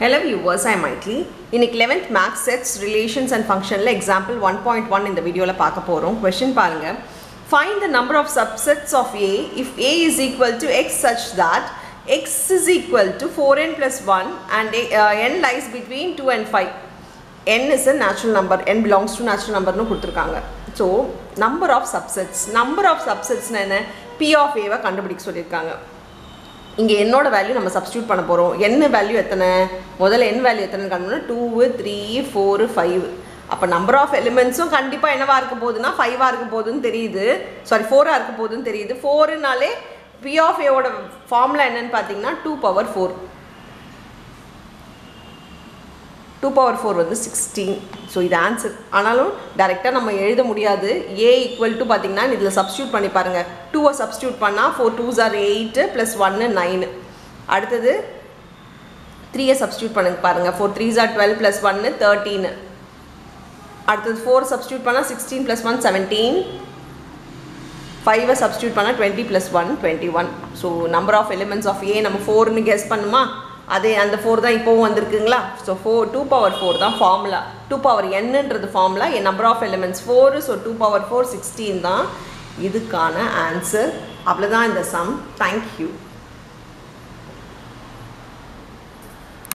Hello yours I am Maitli. இன்னைக்கு 11th maths sets relations and ஃபங்க்ஷனில் example one point one இந்த வீடியோவில் பார்க்க போகிறோம் கொஷின் பாருங்கள் find the number of subsets of A if A is equal to X such that X is equal to four N plus one and N lies between two and five N is a natural number N belongs to natural நம்பர்னு கொடுத்துருக்காங்க. So number of subsets number of சப்செட்ஸ்னு என்ன? P of ஏவை கண்டுபிடிக்க சொல்லியிருக்காங்க. இங்கே என்னோட value நம்ம substitute பண்ண போகிறோம் என்ன வேல்யூ எத்தனை? முதல்ல என் வேல்யூ எத்தனை கண்டுபிடினா டூ த்ரீ ஃபோரு ஃபைவ் அப்போ நம்பர் ஆஃப் எலிமெண்ட்ஸும் கண்டிப்பாக என்னவாக இருக்க போகுதுன்னா ஃபைவாக இருக்க போகுதுன்னு தெரியுது. சாரி ஃபோராக இருக்க போகுதுன்னு தெரியுது. ஃபோருனாலே பி ஆஃப் ஏவோட ஃபார்முலா என்னன்னு பார்த்தீங்கன்னா two power four two power four வந்து சிக்ஸ்டீன் ஸோ இது ஆன்சர் ஆனாலும் டேரெக்டாக நம்ம எழுத முடியாது. ஏ ஈக்குவல் டு பார்த்திங்கன்னா இதில் சப்ஸ்டியூட் பண்ணி பாருங்கள் டூவை சப்ஸ்டியூட் பண்ணால் four twos are eight plus ஒன்று நைனு அடுத்தது த்ரீயை சப்ஸ்டியூட் பண்ணுங்க பாருங்கள் four threes are twelve plus ஒன்று தேர்ட்டீனு அடுத்தது ஃபோர் சப்ஸ்டியூட் பண்ணால் சிக்ஸ்டீன் ப்ளஸ் ஒன் செவன்டீன் ஃபைவை சப்ஸ்டியூட் பண்ணால் twenty plus one twenty one so number of elements of A நம்ம ஃபோர்னு கெஸ் பண்ணுமா? அதே அந்த ஃபோர் தான் இப்போவும் வந்திருக்குங்களா? So four two power four தான் ஃபார்முலா டூ பவர் என்னன்றது formula N number of elements four so two power four sixteen தான். இதுக்கான ஆன்சர் அவ்வளோதான் இந்த சம் தேங்க்யூ